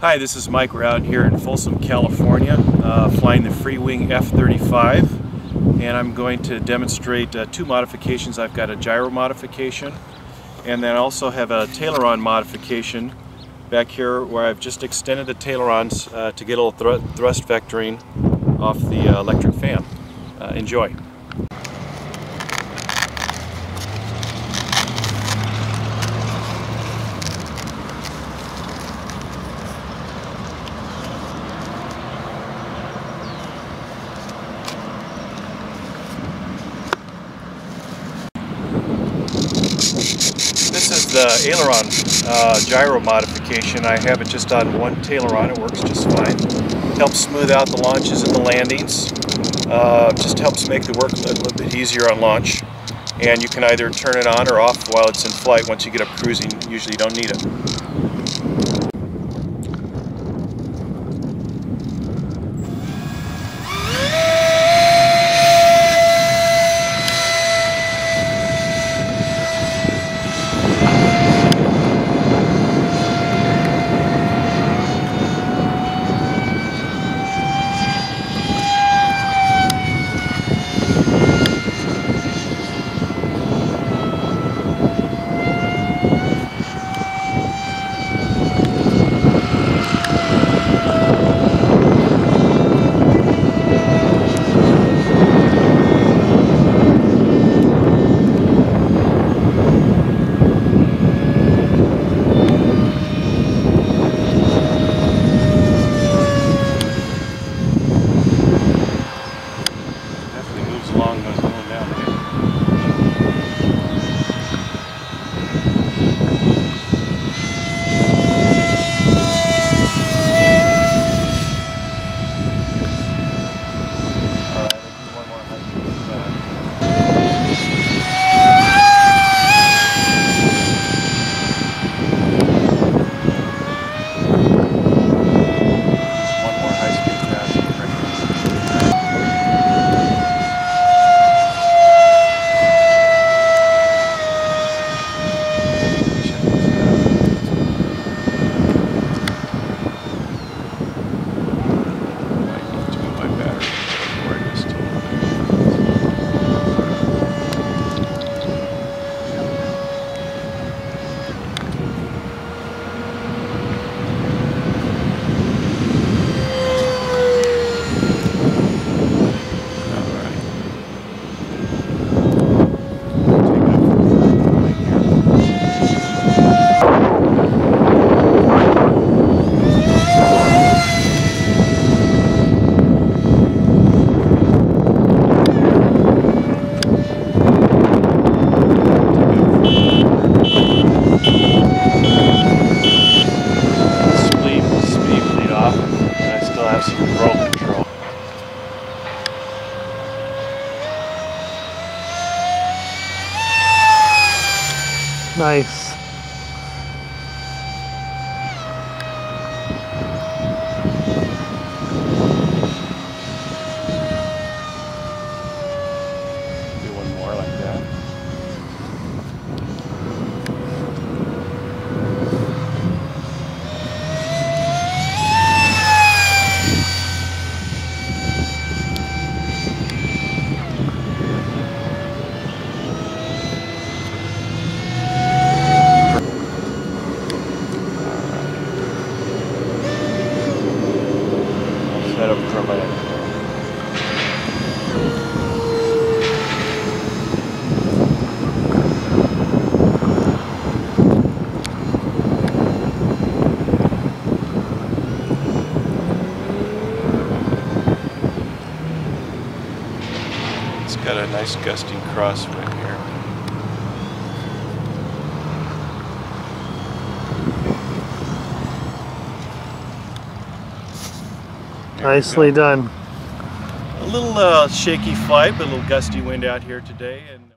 Hi, this is Mike. We're out here in Folsom, California, uh, flying the Freewing F-35, and I'm going to demonstrate uh, two modifications. I've got a gyro modification, and then I also have a taileron modification back here where I've just extended the tailerons uh, to get a little thr thrust vectoring off the uh, electric fan. Uh, enjoy. This is the aileron uh, gyro modification. I have it just on one taileron. It works just fine. Helps smooth out the launches and the landings. Uh, just helps make the work a little bit easier on launch. And you can either turn it on or off while it's in flight. Once you get up cruising, usually you don't need it. And I still have some roll control. Nice. Do one more like that. My It's got a nice gusting crosswind here. Nicely done. A little uh, shaky flight, but a little gusty wind out here today.